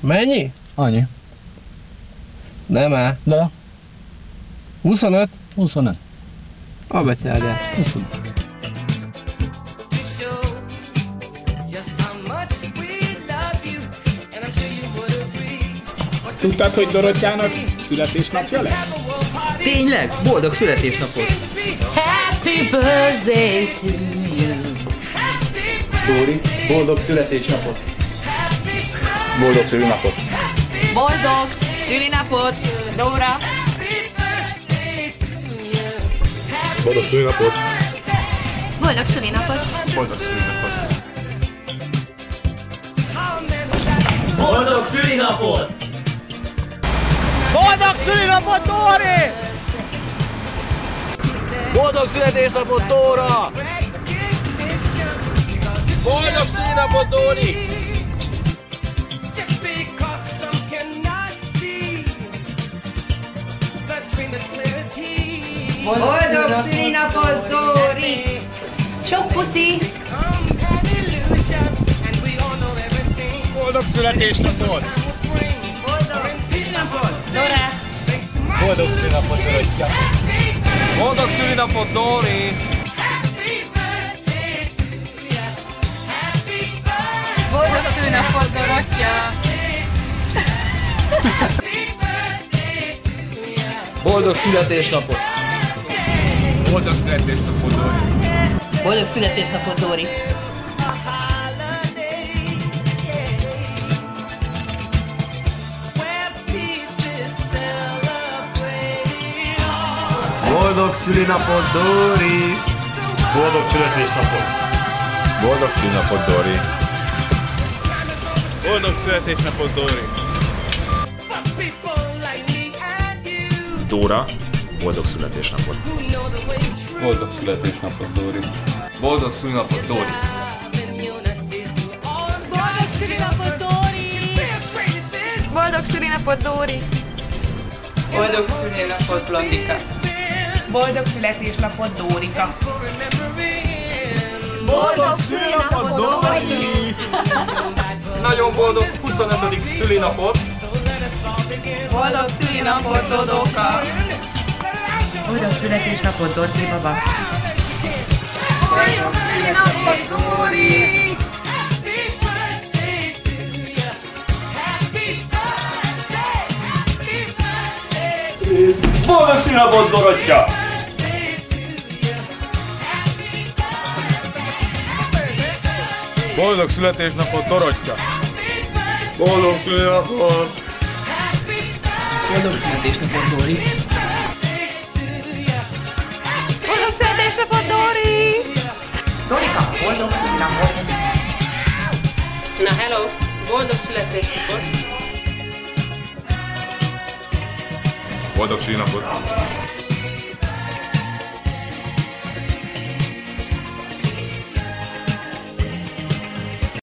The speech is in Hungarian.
Mennyi? Annyi. Nem el. De 25? 25. A betyárját. 25. Tudtad, hogy Dorottyának születésnapja lesz? Tényleg? Boldog születésnapot! Happy birthday to you. Dóri, boldog születésnapot! Boldog szülinapot! Boldog szülinapot, Dóra. Boldog szülinapot! Boldog szülinapot! Boldog szülinapot! Boldog szülinapot! Boldog szülinapot, Dóri! Boldog születésnapot, Dóra! Boldog szülinapot, Dóri! Boldog szülinapot, Dóri. Sok puti. Boldog születésnapot! Boldog szülinapot, Dóra. Boldog szülinapot, Dorottya! Boldog szülinapot, Dóri! Boldog szülinapot, Dorottya. Boldog születésnapot! Boldog születésnapot, Dori! Boldog születésnapot, Dóri. Boldog szülinapot, Dóri! Boldog születésnapot! Boldog szülinapot, Dóri! Boldog születésnapot, Dori! Dóra, boldog születésnapot. Boldog születésnapot, Dóri! Boldog szülinapot, Dóri! Boldog szülinapot, Dóri! Boldog szülinapot, Dóri! Boldog szülinapot, Blondika. Boldog születésnapot, Dórika! Boldog szülinapot, Dóri! Nagyon boldog 25. szülinapot! Boldog szülinapot, Dodóka. Boldog születésnapot, Dorci baba! Boldog szülinapot, Dóri! Boldog szülinapot, Dorottya! Boldog születésnapot, Dorottya! Boldog szülinapot! Boldog születésnapot, Dóri! Bodošlete što počne. Bodošina potpuno.